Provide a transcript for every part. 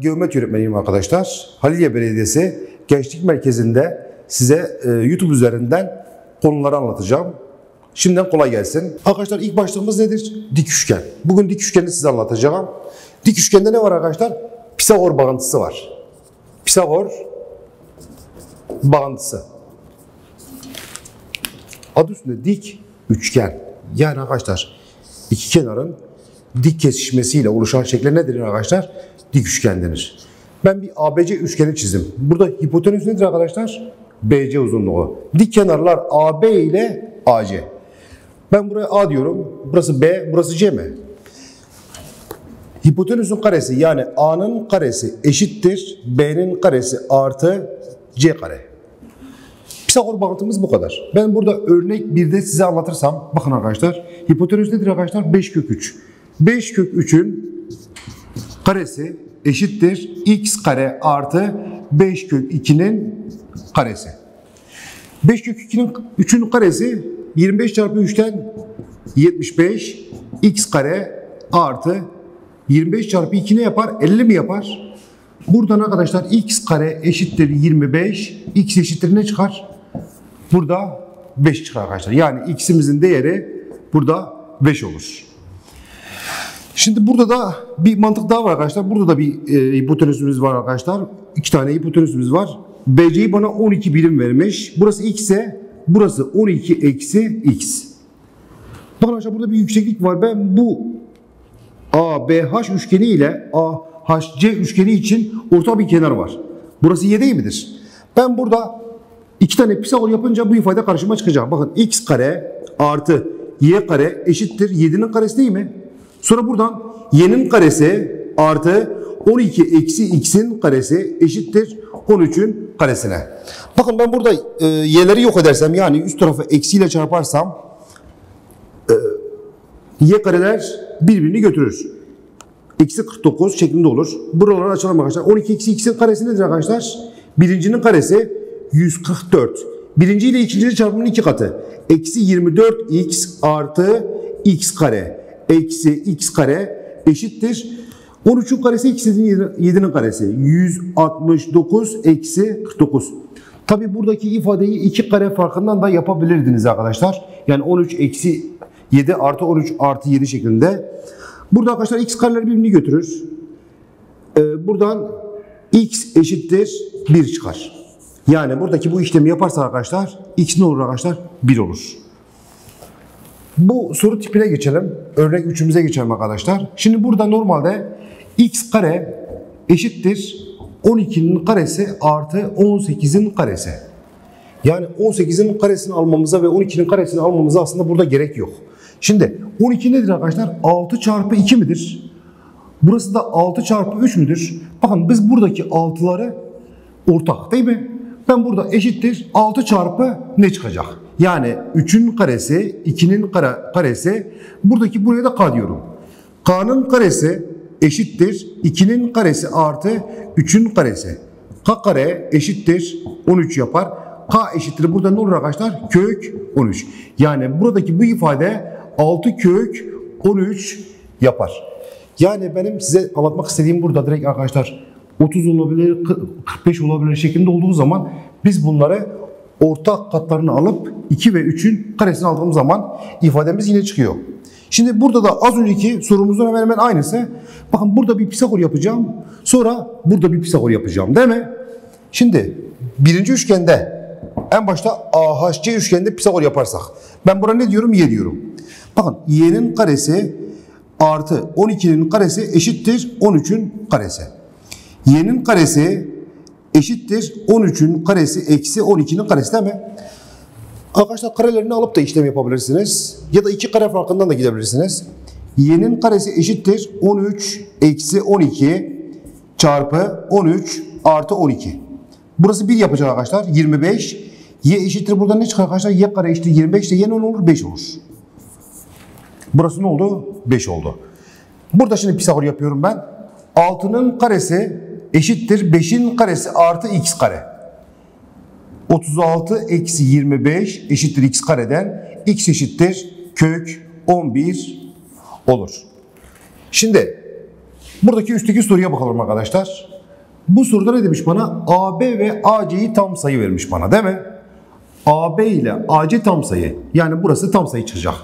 geometri öğretmeniyim arkadaşlar. Halilye Belediyesi Gençlik Merkezi'nde size e, YouTube üzerinden konuları anlatacağım. Şimdiden kolay gelsin. Arkadaşlar ilk başlığımız nedir? Dik üçgen. Bugün dik üçgeni size anlatacağım. Dik üçgende ne var arkadaşlar? Pisagor bağıntısı var. Pisagor bağıntısı. Adı üstünde dik üçgen. Yani arkadaşlar iki kenarın dik kesişmesiyle oluşan şekle ne denir arkadaşlar? Dik üçgen denir. Ben bir ABC üçgeni çizdim. Burada hipotenüs nedir arkadaşlar? BC uzunluğu. Dik kenarlar AB ile AC. Ben buraya A diyorum. Burası B, burası C mi? Hipotenüsün karesi yani A'nın karesi eşittir B'nin karesi artı C kare. Pisagor bağıntımız bu kadar. Ben burada örnek bir de size anlatırsam bakın arkadaşlar hipotenüs nedir arkadaşlar? 5 kök 3. 5 kök 3'ün karesi eşittir x kare artı 5 kök 2'nin karesi. 5 kök 2'nin 3'ün karesi 25 çarpı 3'ten 75 x kare artı 25 çarpı 2 ne yapar? 50 mi yapar? Buradan arkadaşlar x kare eşittir 25. x eşittir ne çıkar? Burada 5 çıkar arkadaşlar. Yani x'imizin değeri burada 5 olur. Şimdi burada da bir mantık daha var arkadaşlar. Burada da bir e, hipotenüsümüz var arkadaşlar. İki tane hipotenüsümüz var. BC'yi bana 12 birim vermiş. Burası x ise burası 12 eksi x. Bakın arkadaşlar burada bir yükseklik var. Ben bu ABH üçgeni ile AHC üçgeni için orta bir kenar var. Burası y değil midir? Ben burada iki tane Pisagor yapınca bu ifade karşıma çıkacak. Bakın x kare artı y kare eşittir 7'nin karesi değil mi? Sonra buradan y'nin karesi artı 12 eksi x'in karesi eşittir 13'ün karesine. Bakın ben burada e, y'leri yok edersem yani üst tarafı eksiyle çarparsam e, y kareler birbirini götürür. Eksi 49 şeklinde olur. Buraları açalım arkadaşlar. 12 eksi x'in karesi nedir arkadaşlar? Birincinin karesi 144. Birinci ile ikincinin çarpımının iki katı. Eksi 24x artı x kare. Eksi x kare eşittir. 13'ün karesi eksi 7'nin karesi. 169 eksi 49. Tabi buradaki ifadeyi iki kare farkından da yapabilirdiniz arkadaşlar. Yani 13 eksi 7 artı 13 artı 7 şeklinde. Burada arkadaşlar x kareler birbirini götürür. Ee, buradan x eşittir 1 çıkar. Yani buradaki bu işlemi yaparsa arkadaşlar x ne olur arkadaşlar? 1 olur. Bu soru tipine geçelim. Örnek 3'ümüze geçelim arkadaşlar. Şimdi burada normalde x kare eşittir 12'nin karesi artı 18'in karesi. Yani 18'in karesini almamıza ve 12'nin karesini almamıza aslında burada gerek yok. Şimdi 12 nedir arkadaşlar? 6 çarpı 2 midir? Burası da 6 çarpı 3 müdür? Bakın biz buradaki 6'ları ortak değil mi? Ben burada eşittir 6 çarpı ne çıkacak? Yani 3'ün karesi, 2'nin karesi, buradaki buraya da k diyorum. K'nın karesi eşittir 2'nin karesi artı 3'ün karesi. K kare eşittir 13 yapar. K eşittir burada ne olur arkadaşlar? Kök 13. Yani buradaki bu ifade 6 kök 13 yapar. Yani benim size anlatmak istediğim burada direkt arkadaşlar 30 olabilir, 45 olabilir şeklinde olduğu zaman biz bunları ortak katlarını alıp 2 ve 3'ün karesini aldığımız zaman ifademiz yine çıkıyor. Şimdi burada da az önceki sorumuzun hemen hemen aynısı. Bakın burada bir Pisagor yapacağım. Sonra burada bir Pisagor yapacağım değil mi? Şimdi birinci üçgende en başta AHC üçgeninde Pisagor yaparsak. Ben buna ne diyorum? Y diyorum. Bakın y'nin karesi artı 12'nin karesi eşittir 13'ün karesi. y'nin karesi eşittir 13'ün karesi eksi 12'nin karesi değil mi? Arkadaşlar karelerini alıp da işlem yapabilirsiniz. Ya da iki kare farkından da gidebilirsiniz. y'nin karesi eşittir 13 eksi 12 çarpı 13 artı 12. Burası 1 yapacak arkadaşlar. 25. Y eşittir burada ne çıkar arkadaşlar? Y kare eşittir 25 de y ne olur? 5 olur. Burası ne oldu? 5 oldu. Burada şimdi Pisagor yapıyorum ben. 6'nın karesi eşittir 5'in karesi artı x kare. 36 eksi 25 eşittir x kareden x eşittir kök 11 olur. Şimdi Buradaki üstteki soruya bakalım arkadaşlar. Bu soruda ne demiş bana? AB ve AC'yi tam sayı vermiş bana değil mi? AB ile AC tam sayı. Yani burası tam sayı çıkacak.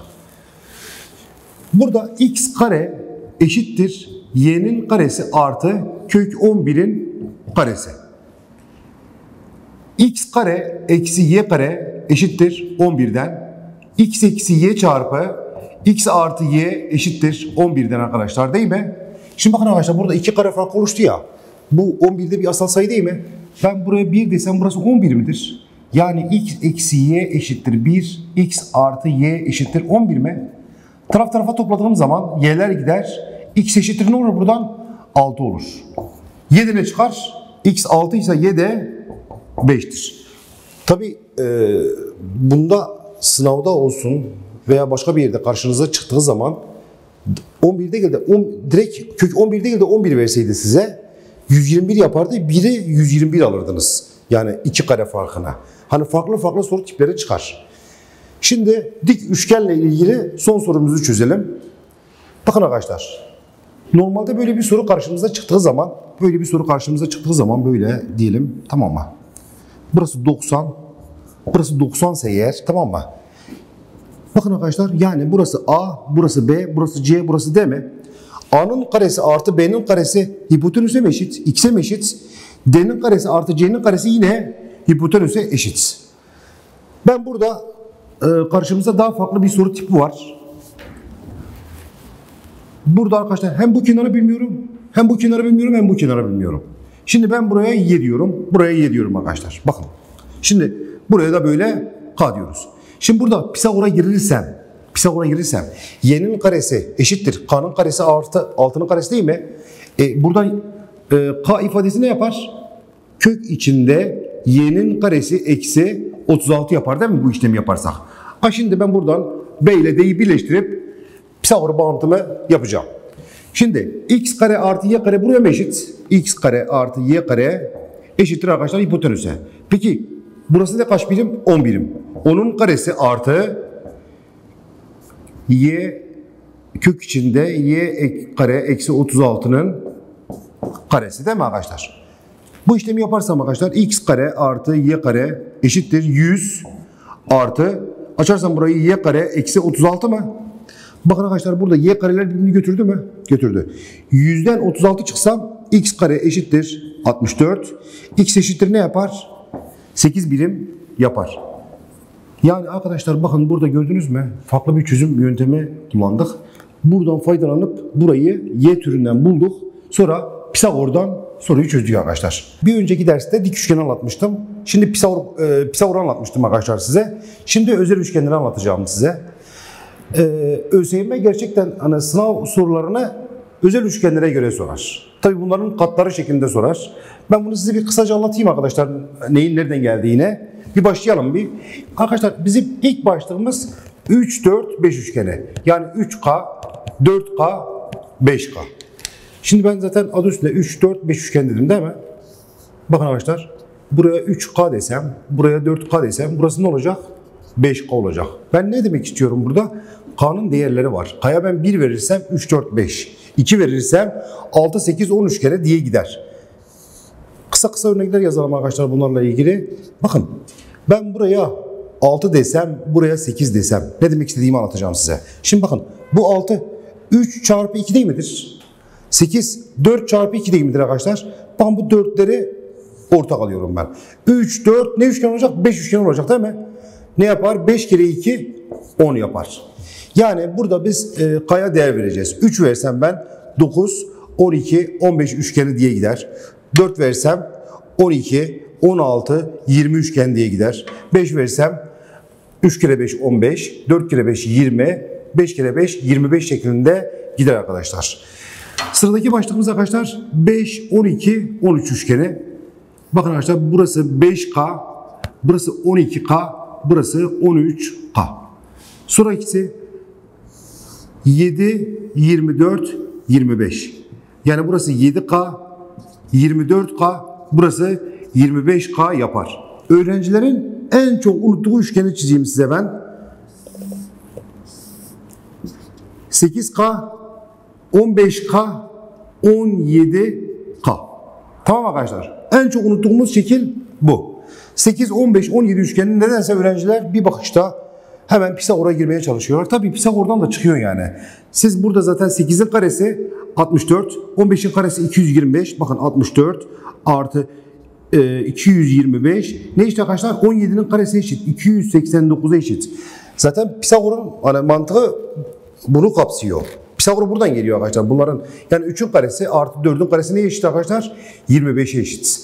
Burada x kare eşittir y'nin karesi artı kök 11'in karesi. x kare eksi y kare eşittir 11'den. x eksi y çarpı x artı y eşittir 11'den arkadaşlar değil mi? Şimdi bakın arkadaşlar burada iki kare fark oluştu ya. Bu 11'de bir asal sayı değil mi? Ben buraya 1 desem burası 11 midir? Yani x eksi y eşittir 1, x artı y eşittir 11 mi? Taraf tarafa topladığım zaman y'ler gider. x eşittir ne olur buradan? 6 olur. y de ne çıkar? x 6 ise y de 5'tir. Tabi e, bunda sınavda olsun veya başka bir yerde karşınıza çıktığı zaman 11 değil de 10, direkt kök 11 değil de 11 verseydi size 121 yapardı. Biri 121 alırdınız. Yani iki kare farkına. Hani farklı farklı soru tipleri çıkar. Şimdi dik üçgenle ilgili son sorumuzu çözelim. Bakın arkadaşlar. Normalde böyle bir soru karşımıza çıktığı zaman, böyle bir soru karşımıza çıktığı zaman böyle diyelim tamam mı? Burası 90, burası 90 ise eğer tamam mı? Bakın arkadaşlar yani burası A, burası B, burası C, burası D mi? A'nın karesi artı B'nin karesi hipotenüse mi eşit? X'e mi eşit? D'nin karesi artı C'nin karesi yine hipotenüse eşit. Ben burada e, karşımızda daha farklı bir soru tipi var. Burada arkadaşlar hem bu kenarı bilmiyorum, hem bu kenarı bilmiyorum, hem bu kenarı bilmiyorum. Şimdi ben buraya y diyorum, buraya y diyorum arkadaşlar. Bakın. Şimdi buraya da böyle k diyoruz. Şimdi burada Pisagor'a girirsem, Pisagor'a girirsem y'nin karesi eşittir k'nın karesi artı altının karesi değil mi? E, buradan e, k ifadesi ne yapar? Kök içinde y'nin karesi eksi 36 yapar değil mi bu işlemi yaparsak? Ha şimdi ben buradan b ile d'yi birleştirip Pisagor bağıntımı yapacağım. Şimdi x kare artı y kare buraya mı eşit? x kare artı y kare eşittir arkadaşlar hipotenüse. Peki burası da kaç birim? 10 birim. Onun karesi artı y kök içinde y ek, kare eksi 36'nın karesi değil mi arkadaşlar? Bu işlemi yaparsam arkadaşlar x kare artı y kare eşittir 100 artı açarsam burayı y kare eksi 36 mı? Bakın arkadaşlar burada y kareler birbirini götürdü mü? Götürdü. 100'den 36 çıksam x kare eşittir 64. x eşittir ne yapar? 8 birim yapar. Yani arkadaşlar bakın burada gördünüz mü? Farklı bir çözüm yöntemi kullandık. Buradan faydalanıp burayı y türünden bulduk. Sonra Pisagor'dan soruyu çözdük arkadaşlar. Bir önceki derste dik üçgeni anlatmıştım. Şimdi Pisagor, e, Pisagor anlatmıştım arkadaşlar size. Şimdi özel üçgenleri anlatacağım size. Ee, ÖSYM gerçekten hani sınav sorularını özel üçgenlere göre sorar. Tabii bunların katları şeklinde sorar. Ben bunu size bir kısaca anlatayım arkadaşlar neyin nereden geldiğine. Bir başlayalım bir. Arkadaşlar bizim ilk başlığımız 3, 4, 5 üçgeni. Yani 3K, 4K, 5K. Şimdi ben zaten adı üstünde 3, 4, 5 üçgen dedim değil mi? Bakın arkadaşlar buraya 3K desem, buraya 4K desem burası ne olacak? 5K olacak. Ben ne demek istiyorum burada? K'nın değerleri var. K'ya ben 1 verirsem 3, 4, 5. 2 verirsem 6, 8, 10 üçgene diye gider. Kısa kısa örnekler yazalım arkadaşlar bunlarla ilgili. Bakın ben buraya 6 desem, buraya 8 desem ne demek istediğimi anlatacağım size. Şimdi bakın bu 6 3 çarpı 2 değil midir? 8 4 çarpı 2 değil midir arkadaşlar? Bakın bu 4'leri ortak alıyorum ben. 3, 4 ne üçgen olacak? 5 üçgen olacak değil mi? Ne yapar? 5 kere 2 10 yapar. Yani burada biz e, kaya değer vereceğiz. 3 versem ben 9, 12, 15 üçgeni diye gider. 4 versem 12, 16, 20 üçgen diye gider. 5 versem 3 kere 5 15, 4 kere 5 20, 5 kere 5 25 şeklinde gider arkadaşlar. Sıradaki başlığımız arkadaşlar 5, 12, 13 üçgeni. Bakın arkadaşlar burası 5K, burası 12K, burası 13K. Sonrakisi 7, 24, 25. Yani burası 7K, 24K, burası 25K yapar. Öğrencilerin en çok unuttuğu üçgeni çizeyim size ben. 8K, 15K, 17K. Tamam arkadaşlar. En çok unuttuğumuz şekil bu. 8, 15, 17 üçgeni nedense öğrenciler bir bakışta hemen Pisagor'a girmeye çalışıyorlar. Tabii Pisagor'dan da çıkıyor yani. Siz burada zaten 8'in karesi 64, 15'in karesi 225. Bakın 64 artı e, 225. Ne işte arkadaşlar? 17'nin karesi eşit. 289'a eşit. Zaten Pisagor'un hani mantığı bunu kapsıyor. Pisagor buradan geliyor arkadaşlar. Bunların yani 3'ün karesi artı 4'ün karesi neye eşit arkadaşlar? 25'e eşit.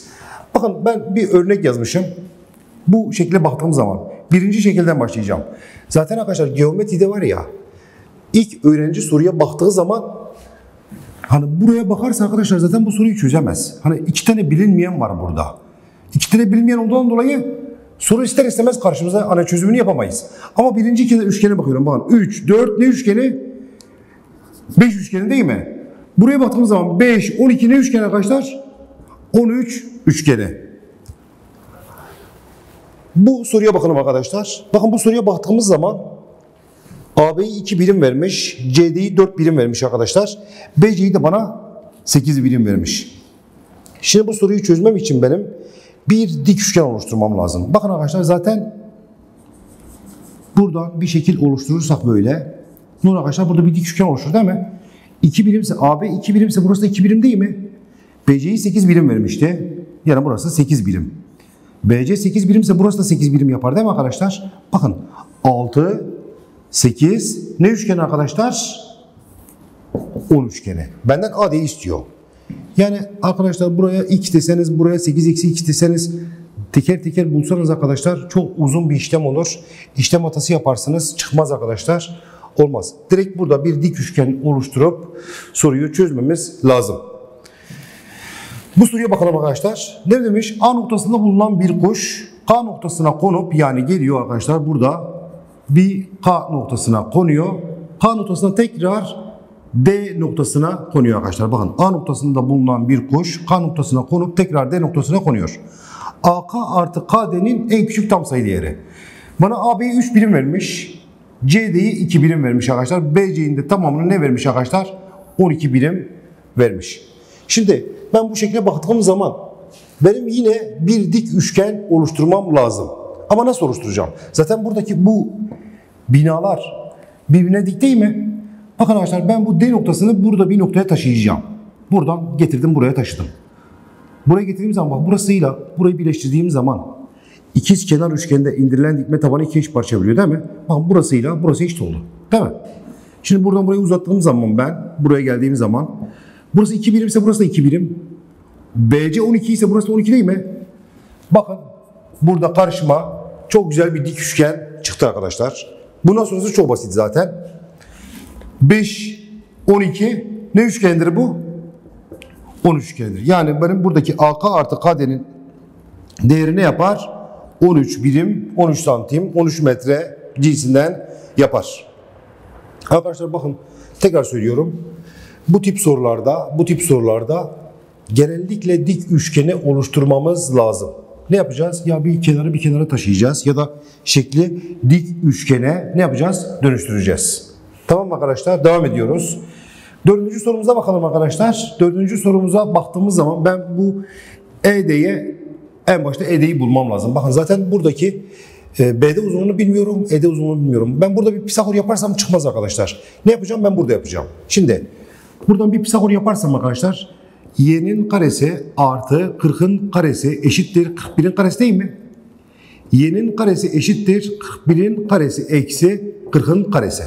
Bakın ben bir örnek yazmışım. Bu şekilde baktığım zaman birinci şekilden başlayacağım. Zaten arkadaşlar geometride var ya ilk öğrenci soruya baktığı zaman hani buraya bakarsa arkadaşlar zaten bu soruyu çözemez. Hani iki tane bilinmeyen var burada. İki tane bilinmeyen olduğundan dolayı soru ister istemez karşımıza hani çözümünü yapamayız. Ama birinci kez üçgene bakıyorum. Bakın 3, 4 ne üçgeni? 5 üçgeni değil mi? Buraya baktığımız zaman 5, 12 ne üçgeni arkadaşlar? 13 üçgeni. Bu soruya bakalım arkadaşlar. Bakın bu soruya baktığımız zaman AB'yi 2 birim vermiş, CD'yi 4 birim vermiş arkadaşlar. BC'yi de bana 8 birim vermiş. Şimdi bu soruyu çözmem için benim bir dik üçgen oluşturmam lazım. Bakın arkadaşlar zaten buradan bir şekil oluşturursak böyle. Ne olur arkadaşlar burada bir dik üçgen oluşur değil mi? 2 birimse AB 2 birimse burası da 2 birim değil mi? BC'yi 8 birim vermişti. Yani burası 8 birim. BC 8 birimse burası da 8 birim yapar değil mi arkadaşlar? Bakın 6, 8 ne üçgeni arkadaşlar? 10 üçgeni. Benden AD'yi istiyor. Yani arkadaşlar buraya x deseniz buraya 8 eksi x deseniz teker teker bulsanız arkadaşlar çok uzun bir işlem olur. İşlem hatası yaparsınız çıkmaz arkadaşlar. Olmaz. Direkt burada bir dik üçgen oluşturup soruyu çözmemiz lazım. Bu soruya bakalım arkadaşlar. Ne demiş? A noktasında bulunan bir kuş K noktasına konup yani geliyor arkadaşlar burada bir K noktasına konuyor. K noktasına tekrar D noktasına konuyor arkadaşlar. Bakın A noktasında bulunan bir kuş K noktasına konup tekrar D noktasına konuyor. AK artı KD'nin en küçük tam sayı değeri. Bana AB'yi 3 birim vermiş. CD'yi 2 birim vermiş arkadaşlar. BC'nin de tamamını ne vermiş arkadaşlar? 12 birim vermiş. Şimdi ben bu şekilde baktığım zaman benim yine bir dik üçgen oluşturmam lazım. Ama nasıl oluşturacağım? Zaten buradaki bu binalar birbirine dik değil mi? Bakın arkadaşlar ben bu D noktasını burada bir noktaya taşıyacağım. Buradan getirdim buraya taşıdım. Buraya getirdiğim zaman bak burasıyla burayı birleştirdiğim zaman ikiz kenar üçgende indirilen dikme tabanı iki eş parça bölüyor değil mi? Bakın burasıyla burası eşit oldu. Değil mi? Şimdi buradan burayı uzattığım zaman ben buraya geldiğim zaman burası 2 birim ise burası da 2 birim. BC 12 ise burası da 12 değil mi? Bakın burada karşıma çok güzel bir dik üçgen çıktı arkadaşlar. Bundan sonrası çok basit zaten. 5, 12 ne üçgendir bu? 13 üçgendir. Yani benim buradaki AK artı KD'nin değeri ne yapar? 13 birim, 13 santim, 13 metre cinsinden yapar. Arkadaşlar bakın tekrar söylüyorum. Bu tip sorularda, bu tip sorularda genellikle dik üçgeni oluşturmamız lazım. Ne yapacağız? Ya bir kenarı bir kenara taşıyacağız ya da şekli dik üçgene ne yapacağız? Dönüştüreceğiz. Tamam arkadaşlar devam ediyoruz. Dördüncü sorumuza bakalım arkadaşlar. Dördüncü sorumuza baktığımız zaman ben bu ED'ye en başta ED'yi bulmam lazım. Bakın zaten buradaki e, BD uzunluğunu bilmiyorum, ED uzunluğunu bilmiyorum. Ben burada bir Pisagor yaparsam çıkmaz arkadaşlar. Ne yapacağım? Ben burada yapacağım. Şimdi buradan bir Pisagor yaparsam arkadaşlar y'nin karesi artı 40'ın karesi eşittir 41'in karesi değil mi? y'nin karesi eşittir 41'in karesi eksi 40'ın karesi.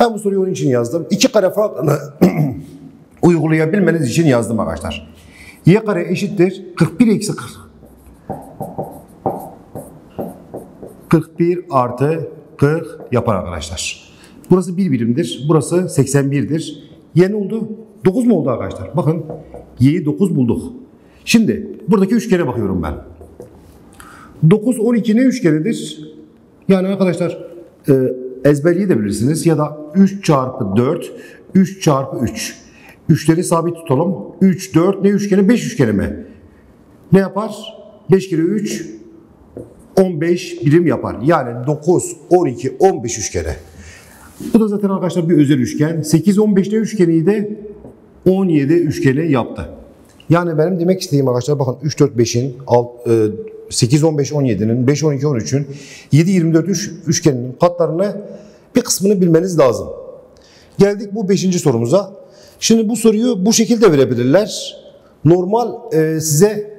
Ben bu soruyu onun için yazdım. İki kare farkını uygulayabilmeniz için yazdım arkadaşlar. Y kare eşittir 41 eksi 40. 41 artı 40 yapar arkadaşlar. Burası bir birimdir. Burası 81'dir. Y ne oldu? 9 mu oldu arkadaşlar? Bakın y'yi 9 bulduk. Şimdi buradaki üçgene bakıyorum ben. 9, 12 ne üçgenidir? Yani arkadaşlar e, ezberleyebilirsiniz ya da 3 çarpı 4, 3 çarpı 3. Üçleri sabit tutalım. 3, 4 ne üçgeni? 5 üçgeni mi? Ne yapar? 5 kere 3, 15 birim yapar. Yani 9, 12, 15 üçgeni. Bu da zaten arkadaşlar bir özel üçgen. 8, 15 ne üçgeniydi? 17 üçgeni yaptı. Yani benim demek istediğim arkadaşlar bakın 3, 4, 5'in, 8, 15, 17'nin, 5, 12, 13'ün, 7, 24 üç, üçgeninin katlarını bir kısmını bilmeniz lazım. Geldik bu 5. sorumuza. Şimdi bu soruyu bu şekilde verebilirler. Normal e, size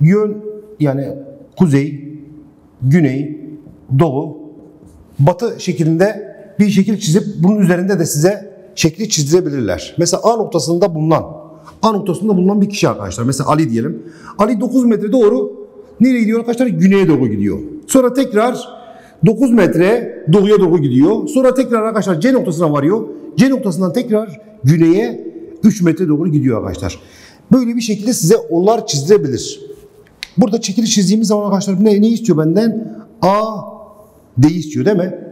yön yani kuzey, güney, doğu, batı şeklinde bir şekil çizip bunun üzerinde de size şekli çizdirebilirler. Mesela A noktasında bulunan A noktasında bulunan bir kişi arkadaşlar. Mesela Ali diyelim. Ali 9 metre doğru nereye gidiyor arkadaşlar? Güneye doğru gidiyor. Sonra tekrar 9 metre doğuya doğru gidiyor. Sonra tekrar arkadaşlar C noktasına varıyor. C noktasından tekrar güneye 3 metre doğru gidiyor arkadaşlar. Böyle bir şekilde size onlar çizdirebilir. Burada çekili çizdiğimiz zaman arkadaşlar ne, ne istiyor benden? A, D istiyor değil mi?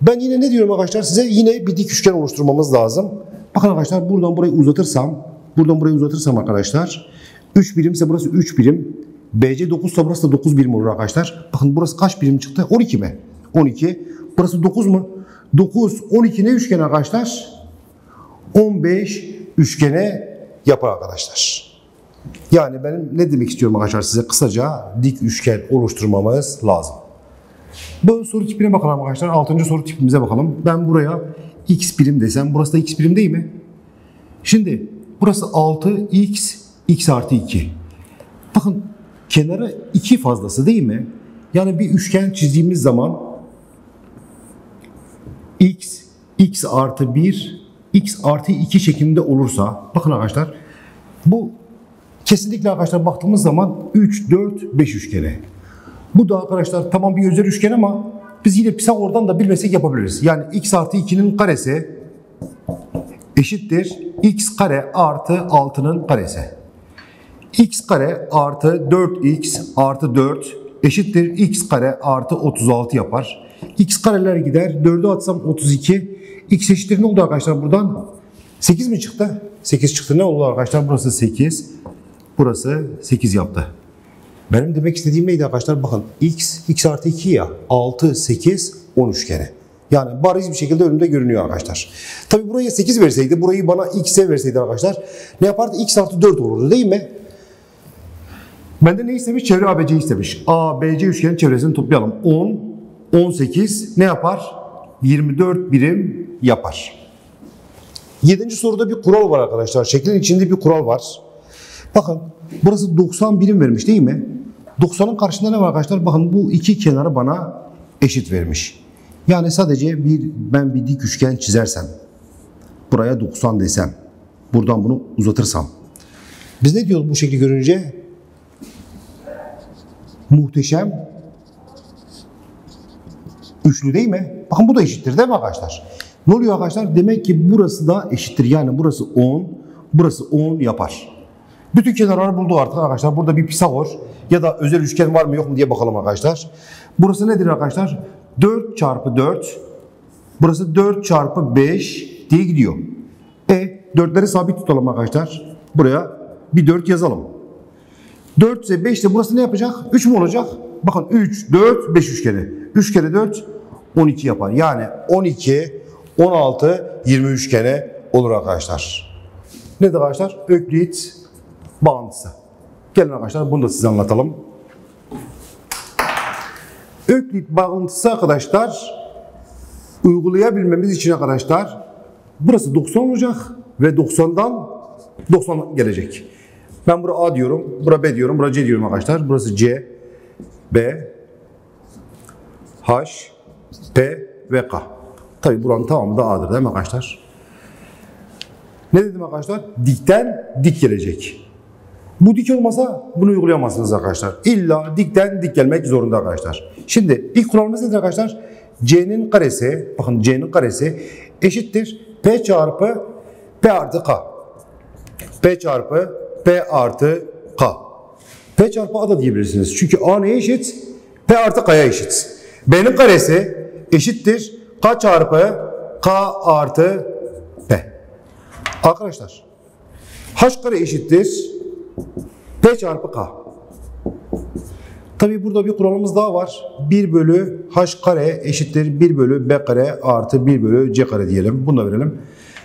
Ben yine ne diyorum arkadaşlar size? Yine bir dik üçgen oluşturmamız lazım. Bakın arkadaşlar buradan burayı uzatırsam, buradan burayı uzatırsam arkadaşlar 3 birimse burası 3 birim. BC 9 ise burası da 9 birim olur arkadaşlar. Bakın burası kaç birim çıktı? 12 mi? 12. Burası 9 mu? 9, 12 ne üçgen arkadaşlar? 15 üçgene yapar arkadaşlar. Yani benim ne demek istiyorum arkadaşlar size kısaca dik üçgen oluşturmamız lazım. Bu soru tipine bakalım arkadaşlar. Altıncı soru tipimize bakalım. Ben buraya x birim desem burası da x birim değil mi? Şimdi burası 6 x artı 2. Bakın kenarı 2 fazlası değil mi? Yani bir üçgen çizdiğimiz zaman x x artı 1 x artı 2 şeklinde olursa bakın arkadaşlar bu kesinlikle arkadaşlar baktığımız zaman 3, 4, 5 üçgeni. Bu da arkadaşlar tamam bir özel üçgen ama biz yine Pisagor'dan da bilmesek yapabiliriz. Yani x artı 2'nin karesi eşittir x kare artı 6'nın karesi. x kare artı 4x artı 4 eşittir x kare artı 36 yapar. x kareler gider. 4'ü atsam 32. x eşittir ne oldu arkadaşlar buradan? 8 mi çıktı? 8 çıktı. Ne oldu arkadaşlar? Burası 8. Burası 8 yaptı. Benim demek istediğim neydi arkadaşlar? Bakın x, x artı 2 ya. 6, 8, 10 üçgeni. Yani bariz bir şekilde önümde görünüyor arkadaşlar. Tabi buraya 8 verseydi, burayı bana x'e verseydi arkadaşlar ne yapardı? x artı 4 olurdu değil mi? Bende ne istemiş? Çevre ABC istemiş. ABC üçgenin çevresini toplayalım. 10, 18 ne yapar? 24 birim yapar. Yedinci soruda bir kural var arkadaşlar. Şeklin içinde bir kural var. Bakın burası 90 birim vermiş değil mi? 90'ın karşısında ne var arkadaşlar? Bakın bu iki kenarı bana eşit vermiş. Yani sadece bir ben bir dik üçgen çizersem buraya 90 desem buradan bunu uzatırsam biz ne diyoruz bu şekli görünce? Muhteşem üçlü değil mi? Bakın bu da eşittir değil mi arkadaşlar? Ne oluyor arkadaşlar? Demek ki burası da eşittir. Yani burası 10, burası 10 yapar. Bütün kenarları buldu artık arkadaşlar. Burada bir Pisagor ya da özel üçgen var mı yok mu diye bakalım arkadaşlar. Burası nedir arkadaşlar? 4 çarpı 4. Burası 4 çarpı 5 diye gidiyor. E 4'leri sabit tutalım arkadaşlar. Buraya bir 4 yazalım. 4 ise 5 ise burası ne yapacak? 3 mü olacak? Bakın 3, 4, 5 üçgeni. 3 kere 4, 12 yapar. Yani 12, 16, 20 üçgene olur arkadaşlar. Nedir arkadaşlar? Öklit bağıntısı. Gelin arkadaşlar bunu da size anlatalım. Öklit bağıntısı arkadaşlar uygulayabilmemiz için arkadaşlar burası 90 olacak ve 90'dan 90 gelecek. Ben buraya A diyorum, buraya B diyorum, buraya C diyorum arkadaşlar. Burası C, B, H, P ve K. Tabi buranın tamamı da A'dır değil mi arkadaşlar? Ne dedim arkadaşlar? Dikten dik gelecek. Bu dik olmasa bunu uygulayamazsınız arkadaşlar. İlla dikten dik gelmek zorunda arkadaşlar. Şimdi ilk kuralımız nedir arkadaşlar? C'nin karesi, bakın C'nin karesi eşittir P çarpı P artı K. P çarpı P artı K. P çarpı A da diyebilirsiniz. Çünkü A neye eşit? P artı K'ya eşit. B'nin karesi eşittir K çarpı K artı P. Arkadaşlar H kare eşittir P çarpı K. Tabi burada bir kuralımız daha var. 1 bölü H kare eşittir 1 bölü B kare artı 1 bölü C kare diyelim. Bunu da verelim.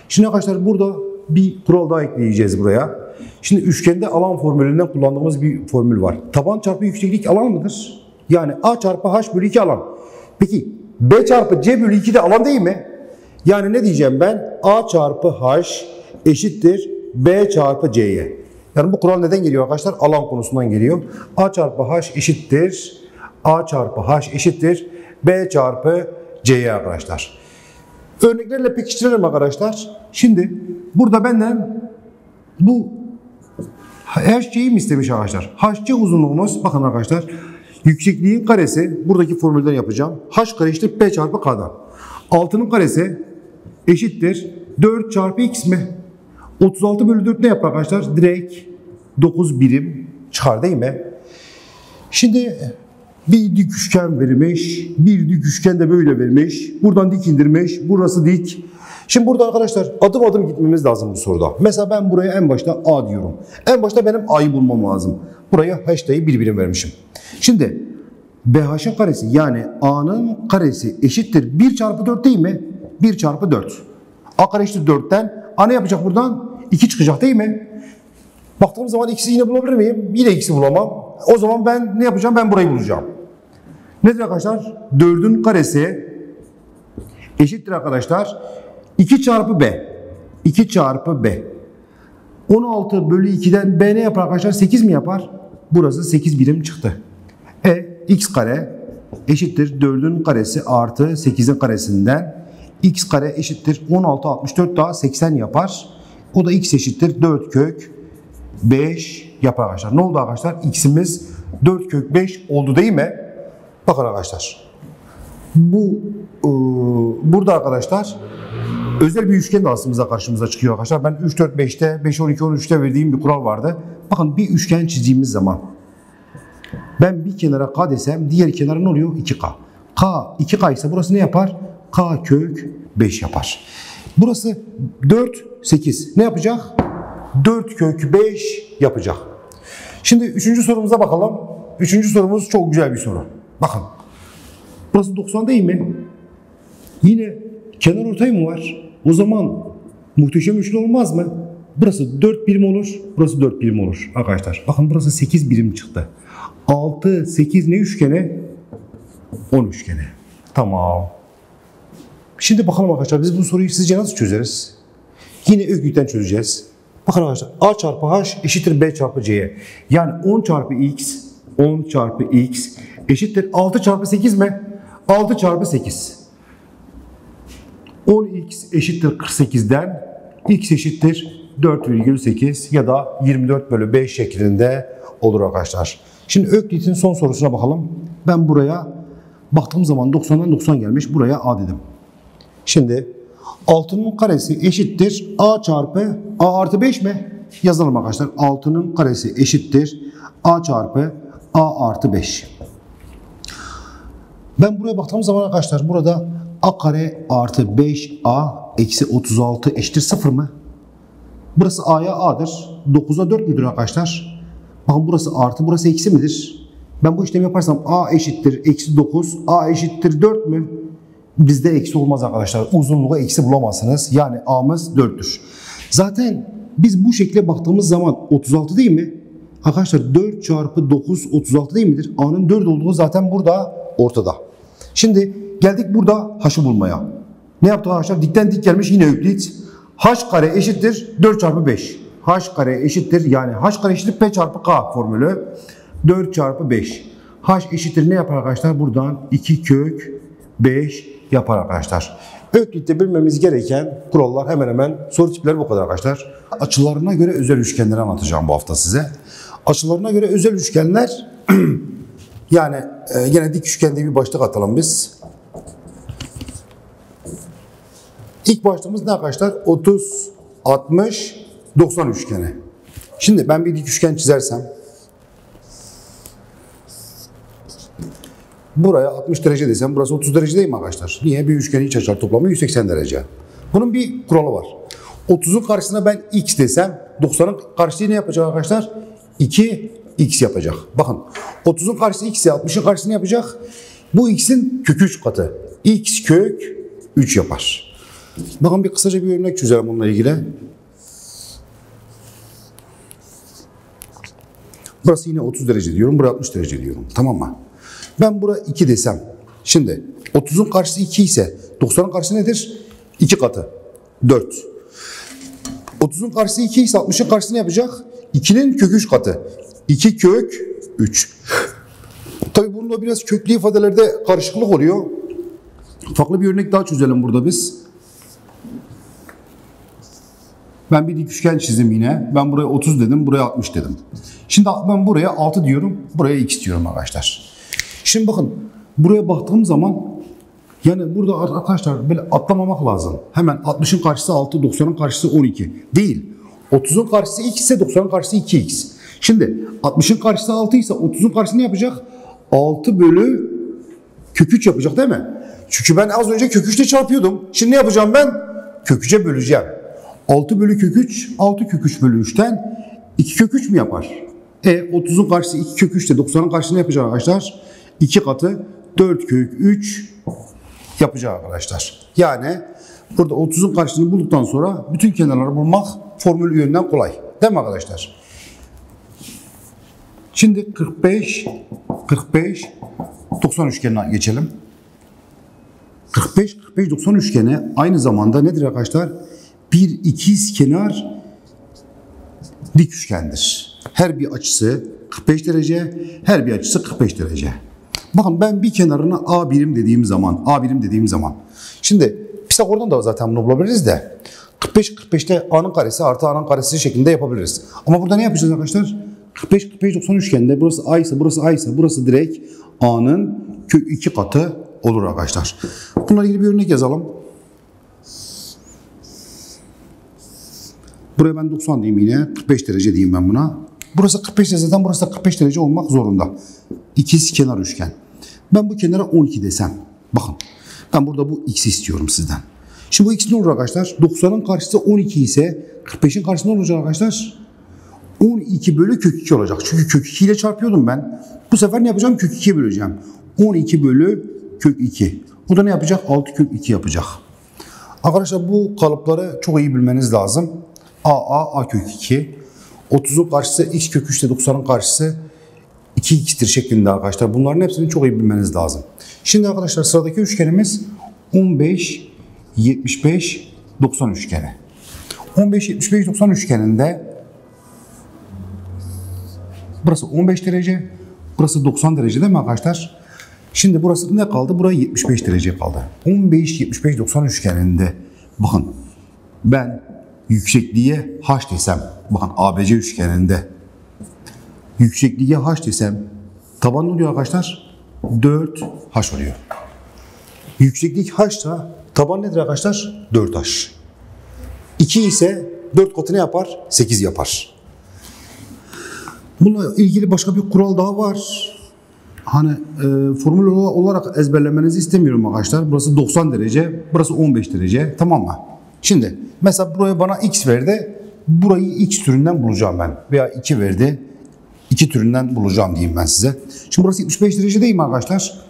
Şimdi arkadaşlar burada bir kural daha ekleyeceğiz buraya. Şimdi üçgende alan formülünden kullandığımız bir formül var. Taban çarpı yükseklik alan mıdır? Yani A çarpı H bölü 2 alan. Peki B çarpı C bölü 2 de alan değil mi? Yani ne diyeceğim ben? A çarpı H eşittir B çarpı C'ye. Yani bu kural neden geliyor arkadaşlar? Alan konusundan geliyor. A çarpı H eşittir. A çarpı H eşittir. B çarpı C'ye arkadaşlar. Örneklerle pekiştirelim arkadaşlar. Şimdi burada benden bu HC'yi mi istemiş arkadaşlar? HC uzunluğumuz bakın arkadaşlar yüksekliğin karesi buradaki formülden yapacağım. H kare eşittir P çarpı K'dan. Altının karesi eşittir 4 çarpı X mi? 36 bölü 4 ne yapar arkadaşlar? Direkt 9 birim çıkar değil mi? Şimdi bir dik üçgen vermiş, bir dik üçgen de böyle vermiş. Buradan dik indirmiş, burası dik. Şimdi burada arkadaşlar adım adım gitmemiz lazım bu soruda. Mesela ben buraya en başta A diyorum. En başta benim A'yı bulmam lazım. Buraya H'dayı bir birim vermişim. Şimdi BH'ın karesi yani A'nın karesi eşittir 1 çarpı 4 değil mi? 1 çarpı 4. A kare eşittir 4'ten. A ne yapacak buradan? 2 çıkacak değil mi? Baktığım zaman x'i yine bulabilir miyim? Yine x'i bulamam. O zaman ben ne yapacağım? Ben burayı bulacağım. Nedir arkadaşlar? 4'ün karesi eşittir arkadaşlar. 2 çarpı b. 2 çarpı b. 16 bölü 2'den b ne yapar arkadaşlar? 8 mi yapar? Burası 8 birim çıktı. E x kare eşittir 4'ün karesi artı 8'in karesinden x kare eşittir 16 64 daha 80 yapar. O da x eşittir 4 kök 5 yapar arkadaşlar. Ne oldu arkadaşlar? X'imiz 4 kök 5 oldu değil mi? Bakın arkadaşlar. Bu e, burada arkadaşlar özel bir üçgen de aslında karşımıza çıkıyor arkadaşlar. Ben 3 4 5'te 5 12 13'te verdiğim bir kural vardı. Bakın bir üçgen çizdiğimiz zaman ben bir kenara k desem diğer kenara ne oluyor? 2k. K 2k ise burası ne yapar? K kök 5 yapar. Burası 4 8 ne yapacak? 4 kök 5 yapacak. Şimdi üçüncü sorumuza bakalım. Üçüncü sorumuz çok güzel bir soru. Bakın. Burası 90 değil mi? Yine kenar ortay mı var? O zaman muhteşem üçlü olmaz mı? Burası 4 birim olur. Burası 4 birim olur arkadaşlar. Bakın burası 8 birim çıktı. 6, 8 ne üçgeni? 10 üçgeni. Tamam. Şimdi bakalım arkadaşlar biz bu soruyu sizce nasıl çözeriz? Yine öyküden çözeceğiz. Bakın arkadaşlar A çarpı H eşittir B çarpı C'ye. Yani 10 çarpı X 10 çarpı X eşittir 6 çarpı 8 mi? 6 çarpı 8. 10x eşittir 48'den x eşittir 4,8 ya da 24 bölü 5 şeklinde olur arkadaşlar. Şimdi Öklit'in son sorusuna bakalım. Ben buraya baktığım zaman 90'dan 90 gelmiş. Buraya A dedim. Şimdi 6'nın karesi eşittir A çarpı A artı 5 mi? Yazalım arkadaşlar. 6'nın karesi eşittir A çarpı A artı 5. Ben buraya baktığım zaman arkadaşlar burada A kare artı 5A eksi 36 eşittir 0 mı? Burası A'ya A'dır. 9'a 4 müdür arkadaşlar? Bakın burası artı burası eksi midir? Ben bu işlemi yaparsam A eşittir eksi 9 A eşittir 4 mü? Bizde eksi olmaz arkadaşlar. Uzunluğu eksi bulamazsınız. Yani A'mız 4'tür. Zaten biz bu şekle baktığımız zaman 36 değil mi? Arkadaşlar 4 çarpı 9 36 değil midir? A'nın 4 olduğu zaten burada ortada. Şimdi geldik burada H'ı bulmaya. Ne yaptık arkadaşlar? Dikten dik gelmiş yine Öklit. H kare eşittir 4 çarpı 5. H kare eşittir yani H kare eşittir P çarpı K formülü. 4 çarpı 5. H eşittir ne yapar arkadaşlar? Buradan 2 kök 5 yapar arkadaşlar. Öklit'te bilmemiz gereken kurallar hemen hemen soru tipleri bu kadar arkadaşlar. Açılarına göre özel üçgenleri anlatacağım bu hafta size. Açılarına göre özel üçgenler yani e, yine dik üçgen diye bir başlık atalım biz. İlk başlığımız ne arkadaşlar? 30, 60, 90 üçgeni. Şimdi ben bir dik üçgen çizersem Buraya 60 derece desem burası 30 derece değil mi arkadaşlar? Niye? Bir üçgenin iç açılar toplamı 180 derece. Bunun bir kuralı var. 30'un karşısına ben x desem 90'ın karşılığı ne yapacak arkadaşlar? 2 x yapacak. Bakın 30'un karşısı x, 60'ın karşısı ne yapacak? Bu x'in kök 3 katı. x kök 3 yapar. Bakın bir kısaca bir örnek çözelim bununla ilgili. Burası yine 30 derece diyorum, buraya 60 derece diyorum. Tamam mı? Ben buraya 2 desem. Şimdi 30'un karşısı 2 ise 90'ın karşısı nedir? 2 katı. 4. 30'un karşısı 2 ise 60'ın karşısı ne yapacak? 2'nin kök 3 katı. 2 kök 3. Tabi bunda biraz köklü ifadelerde karışıklık oluyor. Farklı bir örnek daha çözelim burada biz. Ben bir dik üçgen çizdim yine. Ben buraya 30 dedim, buraya 60 dedim. Şimdi ben buraya 6 diyorum, buraya x diyorum arkadaşlar. Şimdi bakın, buraya baktığım zaman yani burada arkadaşlar böyle atlamamak lazım. Hemen 60'ın karşısı 6, 90'ın karşısı 12. Değil. 30'un karşısı x ise 90'ın karşısı 2x. Şimdi 60'ın karşısı 6 ise 30'un karşısı ne yapacak? 6 bölü kök 3 yapacak değil mi? Çünkü ben az önce kök 3 ile çarpıyordum. Şimdi ne yapacağım ben? Kök 3'e böleceğim. 6 bölü kök 3, 6 kök 3 bölü 3'ten 2 kök 3 mü yapar? E 30'un karşısı 2 kök 3 de 90'ın karşısı ne yapacak arkadaşlar? 2 katı 4 kök 3 yapacak arkadaşlar. Yani burada 30'un karşılığını bulduktan sonra bütün kenarları bulmak formül yönünden kolay. Değil mi arkadaşlar? Şimdi 45, 45, 90 üçgenine geçelim. 45, 45, 90 üçgeni aynı zamanda nedir arkadaşlar? Bir ikiz kenar dik üçgendir. Her bir açısı 45 derece, her bir açısı 45 derece. Bakın ben bir kenarına A birim dediğim zaman, A birim dediğim zaman. Şimdi Pisagor'dan da zaten bunu bulabiliriz de. 45 45'te A'nın karesi artı A'nın karesi şeklinde yapabiliriz. Ama burada ne yapacağız arkadaşlar? 45 45 90 üçgende burası A ise burası A ise burası direkt A'nın kök 2 katı olur arkadaşlar. Bununla ilgili bir örnek yazalım. Buraya ben 90 diyeyim yine. 45 derece diyeyim ben buna. Burası 45 derece zaten burası da 45 derece olmak zorunda. İkiz kenar üçgen. Ben bu kenara 12 desem. Bakın. Ben burada bu x istiyorum sizden. Şimdi bu x ne olur arkadaşlar? 90'ın karşısı 12 ise 45'in karşısı ne olacak arkadaşlar? 12 bölü kök 2 olacak. Çünkü kök 2 ile çarpıyordum ben. Bu sefer ne yapacağım? Kök 2'ye böleceğim. 12 bölü kök 2. Bu da ne yapacak? 6 kök 2 yapacak. Arkadaşlar bu kalıpları çok iyi bilmeniz lazım. A, A, A kök 2. 30'un karşısı x kök 3 ile 90'ın karşısı 2x'tir şeklinde arkadaşlar. Bunların hepsini çok iyi bilmeniz lazım. Şimdi arkadaşlar sıradaki üçgenimiz 15, 75, 90 üçgeni. 15, 75, 90 üçgeninde burası 15 derece, burası 90 derece değil mi arkadaşlar? Şimdi burası ne kaldı? Buraya 75 derece kaldı. 15, 75, 90 üçgeninde bakın ben yüksekliğe h desem, bakın ABC üçgeninde yüksekliğe h desem taban oluyor arkadaşlar? 4h oluyor. Yükseklik h ise taban nedir arkadaşlar? 4h. 2 ise 4 katı ne yapar? 8 yapar. Bununla ilgili başka bir kural daha var. Hani e, formül olarak ezberlemenizi istemiyorum arkadaşlar. Burası 90 derece, burası 15 derece. Tamam mı? Şimdi mesela buraya bana x verdi. Burayı x türünden bulacağım ben. Veya 2 verdi. 2 türünden bulacağım diyeyim ben size. Şimdi burası 75 derece değil mi arkadaşlar?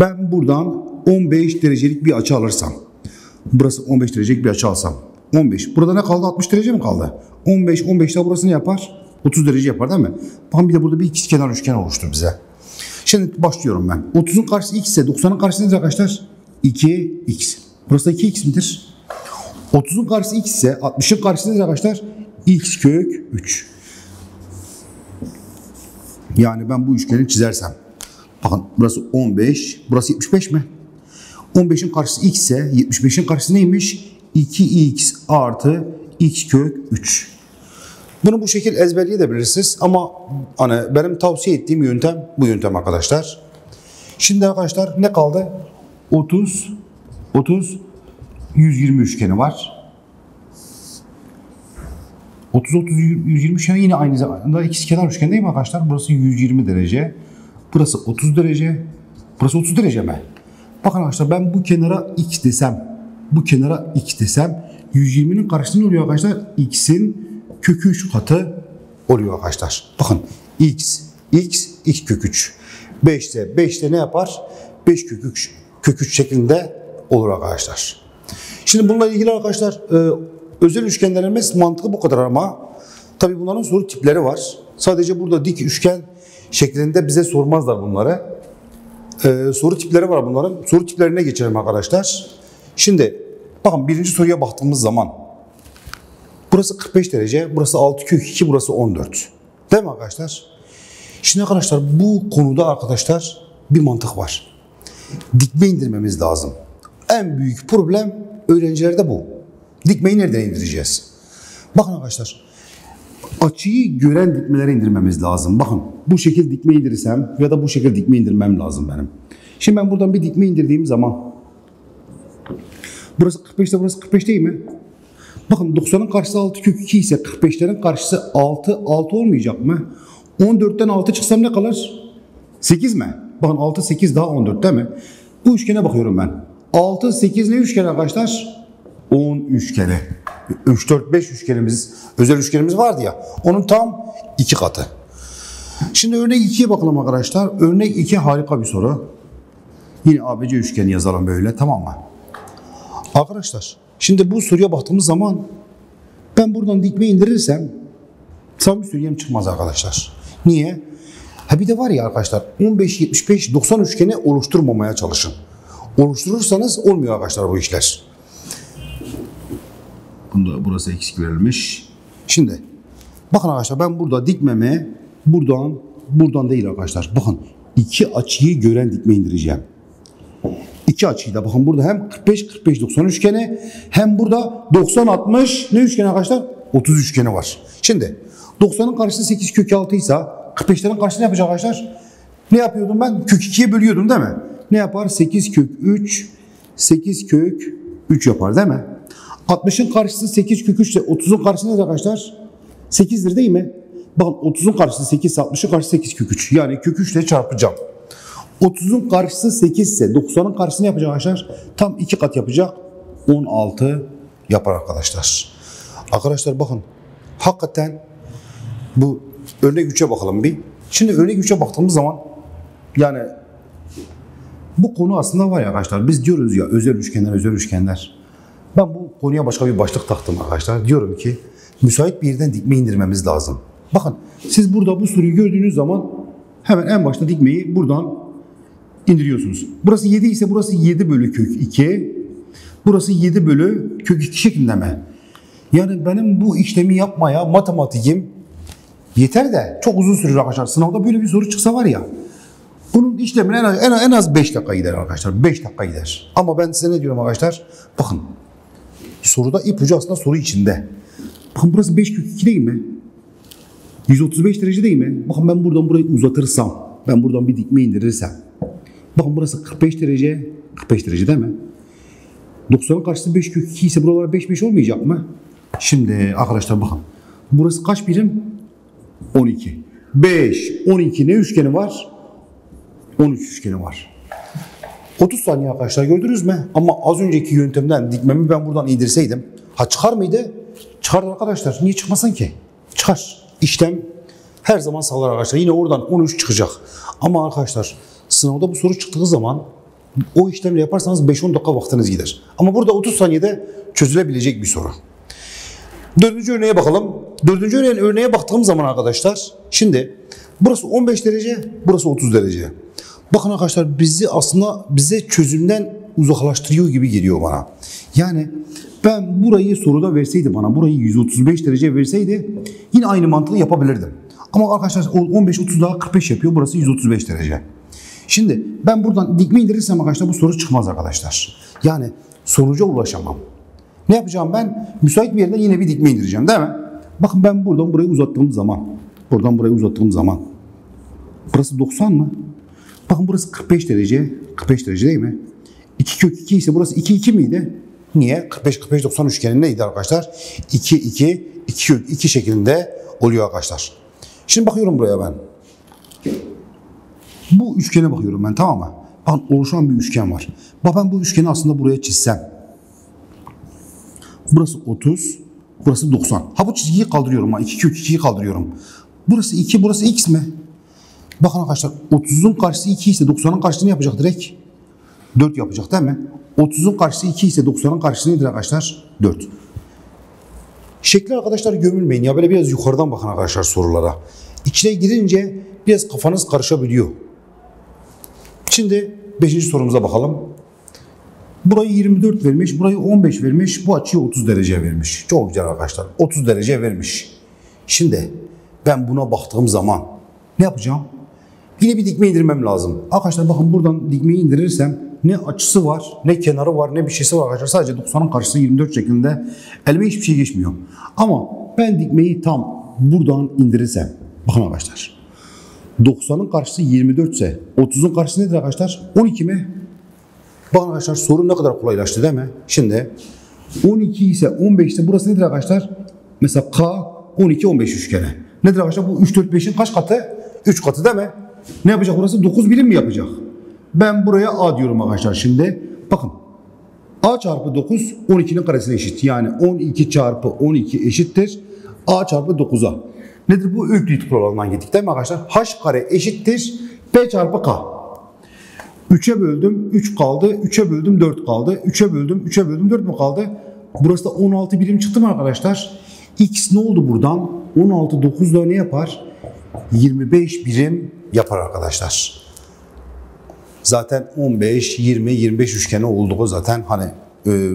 Ben buradan 15 derecelik bir açı alırsam. Burası 15 derecelik bir açı alsam. 15. Burada ne kaldı? 60 derece mi kaldı? 15, 15 de burası ne yapar? 30 derece yapar değil mi? Bakın bir de burada bir ikiz kenar üçgen oluştur bize. Şimdi başlıyorum ben. 30'un karşısı x ise 90'ın karşısı nedir arkadaşlar? 2x. Burası da 2x midir? 30'un karşısı x ise 60'ın karşısı nedir arkadaşlar? x kök 3. Yani ben bu üçgeni çizersem. Bakın burası 15, burası 75 mi? 15'in karşısı x ise 75'in karşısı neymiş? 2x artı x kök 3. Bunu bu şekil ezberleyebilirsiniz ama hani benim tavsiye ettiğim yöntem bu yöntem arkadaşlar. Şimdi arkadaşlar ne kaldı? 30, 30, 120 üçgeni var. 30, 30, 120 üçgeni yine aynı zamanda ikiz kenar üçgen değil mi arkadaşlar? Burası 120 derece, burası 30 derece, burası 30 derece mi? Bakın arkadaşlar ben bu kenara x desem, bu kenara x desem 120'nin karşısında oluyor arkadaşlar? x'in kök 3 katı oluyor arkadaşlar. Bakın x, x, x kök 3. 5 ise 5 de ne yapar? 5 kök 3, kök 3 şeklinde olur arkadaşlar. Şimdi bununla ilgili arkadaşlar e, özel üçgenlerimiz mantığı bu kadar ama Tabii bunların soru tipleri var. Sadece burada dik üçgen şeklinde bize sormazlar bunları. Ee, soru tipleri var bunların. Soru tiplerine geçelim arkadaşlar. Şimdi bakın birinci soruya baktığımız zaman burası 45 derece, burası 6 kök 2, burası 14. Değil mi arkadaşlar? Şimdi arkadaşlar bu konuda arkadaşlar bir mantık var. Dikme indirmemiz lazım. En büyük problem öğrencilerde bu. Dikmeyi nereden indireceğiz? Bakın arkadaşlar. Açıyı gören dikmeleri indirmemiz lazım. Bakın bu şekil dikme indirirsem ya da bu şekil dikme indirmem lazım benim. Şimdi ben buradan bir dikme indirdiğim zaman burası 45 burası 45 değil mi? Bakın 90'ın karşısı 6 kök 2 ise 45'lerin karşısı 6 6 olmayacak mı? 14'ten 6 çıksam ne kalır? 8 mi? Bakın 6 8 daha 14 değil mi? Bu üçgene bakıyorum ben. 6 8 ne üçgen arkadaşlar? 10 üçgeni. 3 4 5 üçgenimiz, özel üçgenimiz vardı ya. Onun tam iki katı. Şimdi örnek 2'ye bakalım arkadaşlar. Örnek 2 harika bir soru. Yine ABC üçgeni yazalım böyle tamam mı? Arkadaşlar şimdi bu soruya baktığımız zaman ben buradan dikme indirirsem samimi söyleyeyim çıkmaz arkadaşlar. Niye? Ha bir de var ya arkadaşlar 15 75 90 üçgeni oluşturmamaya çalışın. Oluşturursanız olmuyor arkadaşlar bu işler. Bunda burası eksik verilmiş. Şimdi bakın arkadaşlar ben burada dikmeme buradan buradan değil arkadaşlar. Bakın iki açıyı gören dikme indireceğim. İki açıyı da bakın burada hem 45 45 90 üçgeni hem burada 90 60 ne üçgeni arkadaşlar? 30 üçgeni var. Şimdi 90'ın karşısı 8 kök 6 ise 45'lerin karşısı ne yapacak arkadaşlar? Ne yapıyordum ben? Kök 2'ye bölüyordum değil mi? Ne yapar? 8 kök 3 8 kök 3 yapar değil mi? 60'ın karşısı 8 kök 3 ise 30'un karşısı ne arkadaşlar? 8'dir değil mi? Bakın 30'un karşısı 8 ise 60'ın karşısı 8 kök 3. Yani kök 3 ile çarpacağım. 30'un karşısı 8 ise 90'ın karşısı ne yapacak arkadaşlar? Tam 2 kat yapacak. 16 yapar arkadaşlar. Arkadaşlar bakın hakikaten bu örnek 3'e bakalım bir. Şimdi örnek 3'e baktığımız zaman yani bu konu aslında var ya arkadaşlar biz diyoruz ya özel üçgenler özel üçgenler. Ben bu konuya başka bir başlık taktım arkadaşlar. Diyorum ki müsait bir yerden dikme indirmemiz lazım. Bakın siz burada bu soruyu gördüğünüz zaman hemen en başta dikmeyi buradan indiriyorsunuz. Burası 7 ise burası 7 bölü kök 2. Burası 7 bölü kök 2 şeklinde mi? Yani benim bu işlemi yapmaya matematiğim yeter de çok uzun sürür arkadaşlar. Sınavda böyle bir soru çıksa var ya bunun işlemine en az, en az 5 dakika gider arkadaşlar. 5 dakika gider. Ama ben size ne diyorum arkadaşlar? Bakın soruda ipucu aslında soru içinde. Bakın burası 5 kök 2 değil mi? 135 derece değil mi? Bakın ben buradan burayı uzatırsam, ben buradan bir dikme indirirsem. Bakın burası 45 derece, 45 derece değil mi? 90'ın karşısı 5 kök 2 ise buralar 5 5 olmayacak mı? Şimdi arkadaşlar bakın. Burası kaç birim? 12. 5, 12 ne üçgeni var? 13 üçgeni var. 30 saniye arkadaşlar gördünüz mü? Ama az önceki yöntemden dikmemi ben buradan indirseydim. Ha çıkar mıydı? Çıkar arkadaşlar. Niye çıkmasın ki? Çıkar. İşlem her zaman sağlar arkadaşlar. Yine oradan 13 çıkacak. Ama arkadaşlar sınavda bu soru çıktığı zaman o işlemle yaparsanız 5-10 dakika vaktiniz gider. Ama burada 30 saniyede çözülebilecek bir soru. Dördüncü örneğe bakalım. Dördüncü örneğe, baktığım zaman arkadaşlar şimdi burası 15 derece, burası 30 derece. Bakın arkadaşlar bizi aslında bize çözümden uzaklaştırıyor gibi geliyor bana. Yani ben burayı soruda verseydi bana, burayı 135 derece verseydi yine aynı mantığı yapabilirdim. Ama arkadaşlar 15-30 daha 45 yapıyor, burası 135 derece. Şimdi ben buradan dikme indirirsem arkadaşlar bu soru çıkmaz arkadaşlar. Yani sonuca ulaşamam. Ne yapacağım ben? Müsait bir yerden yine bir dikme indireceğim değil mi? Bakın ben buradan burayı uzattığım zaman, buradan burayı uzattığım zaman burası 90 mı? Bakın burası 45 derece, 45 derece değil mi? 2 kök 2 ise burası 2 2 miydi? Niye? 45 45 90 üçgeni neydi arkadaşlar? 2 2 2 kök 2 şeklinde oluyor arkadaşlar. Şimdi bakıyorum buraya ben. Bu üçgene bakıyorum ben tamam mı? Bakın oluşan bir üçgen var. Bak ben bu üçgeni aslında buraya çizsem. Burası 30, burası 90. Ha bu çizgiyi kaldırıyorum. Ha 2 kök 2'yi kaldırıyorum. Burası 2, burası x mi? Bakın arkadaşlar 30'un karşısı 2 ise 90'ın karşısını yapacak direkt. 4 yapacak değil mi? 30'un karşısı 2 ise 90'ın karşısı nedir arkadaşlar? 4. Şekli arkadaşlar gömülmeyin ya böyle biraz yukarıdan bakın arkadaşlar sorulara. İçine girince biraz kafanız karışabiliyor. Şimdi 5. sorumuza bakalım. Burayı 24 vermiş, burayı 15 vermiş, bu açıyı 30 derece vermiş. Çok güzel arkadaşlar. 30 derece vermiş. Şimdi ben buna baktığım zaman ne yapacağım? Yine bir dikme indirmem lazım. Arkadaşlar bakın buradan dikmeyi indirirsem ne açısı var, ne kenarı var, ne bir şeysi var arkadaşlar. Sadece 90'ın karşısı 24 şeklinde elime hiçbir şey geçmiyor. Ama ben dikmeyi tam buradan indirirsem, bakın arkadaşlar. 90'ın karşısı 24 ise 30'un karşısı nedir arkadaşlar? 12 mi? Bakın arkadaşlar soru ne kadar kolaylaştı değil mi? Şimdi 12 ise 15 ise burası nedir arkadaşlar? Mesela K 12 15 üçgeni. Nedir arkadaşlar? Bu 3 4 5'in kaç katı? 3 katı değil mi? Ne yapacak burası? 9 birim mi yapacak? Ben buraya A diyorum arkadaşlar şimdi. Bakın. A çarpı 9 12'nin karesine eşit. Yani 12 çarpı 12 eşittir. A çarpı 9'a. Nedir bu? Öklit kuralından gittik değil mi arkadaşlar? H kare eşittir. B çarpı K. 3'e böldüm 3 kaldı. 3'e böldüm 4 kaldı. 3'e böldüm 3'e böldüm 4 mü kaldı? Burası da 16 birim çıktı mı arkadaşlar? X ne oldu buradan? 16 9 da ne yapar? 25 birim yapar arkadaşlar. Zaten 15, 20, 25 üçgeni olduğu zaten hani e,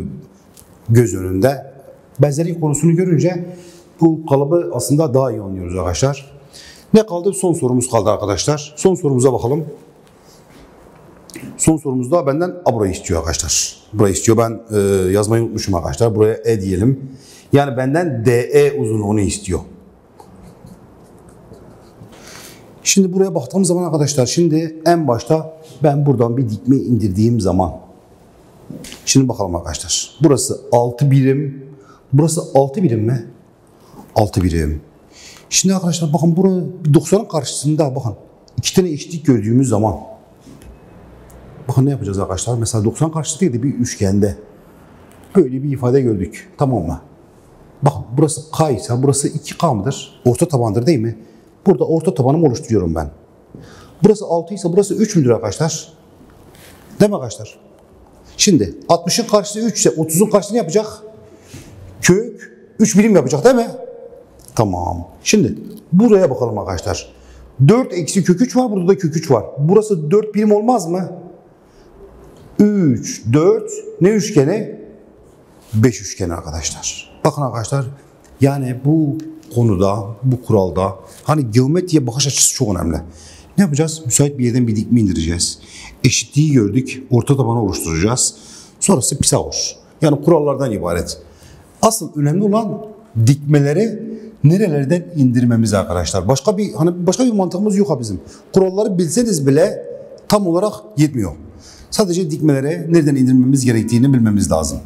göz önünde. Benzerlik konusunu görünce bu kalıbı aslında daha iyi anlıyoruz arkadaşlar. Ne kaldı? Son sorumuz kaldı arkadaşlar. Son sorumuza bakalım. Son sorumuzda benden A burayı istiyor arkadaşlar. Burayı istiyor. Ben e, yazmayı unutmuşum arkadaşlar. Buraya E diyelim. Yani benden DE uzunluğunu istiyor. Şimdi buraya baktığım zaman arkadaşlar şimdi en başta ben buradan bir dikme indirdiğim zaman şimdi bakalım arkadaşlar. Burası 6 birim. Burası 6 birim mi? 6 birim. Şimdi arkadaşlar bakın burada 90'ın karşısında bakın iki tane eşitlik gördüğümüz zaman bakın ne yapacağız arkadaşlar? Mesela 90 karşısı değil de bir üçgende böyle bir ifade gördük. Tamam mı? Bakın burası K ise burası 2K mıdır? Orta tabandır değil mi? Burada orta tabanımı oluşturuyorum ben. Burası 6 ise burası 3 müdür arkadaşlar? Değil mi arkadaşlar? Şimdi 60'ın karşısı 3 ise 30'un karşısı ne yapacak? Kök 3 birim yapacak değil mi? Tamam. Şimdi buraya bakalım arkadaşlar. 4 eksi kök 3 var. Burada da kök 3 var. Burası 4 birim olmaz mı? 3, 4 ne üçgeni? 5 üçgeni arkadaşlar. Bakın arkadaşlar yani bu konuda, bu kuralda hani geometriye bakış açısı çok önemli. Ne yapacağız? Müsait bir yerden bir dikme indireceğiz. Eşitliği gördük. Orta tabanı oluşturacağız. Sonrası Pisagor. Yani kurallardan ibaret. Asıl önemli olan dikmeleri nerelerden indirmemiz arkadaşlar. Başka bir hani başka bir mantığımız yok ha bizim. Kuralları bilseniz bile tam olarak yetmiyor. Sadece dikmelere nereden indirmemiz gerektiğini bilmemiz lazım.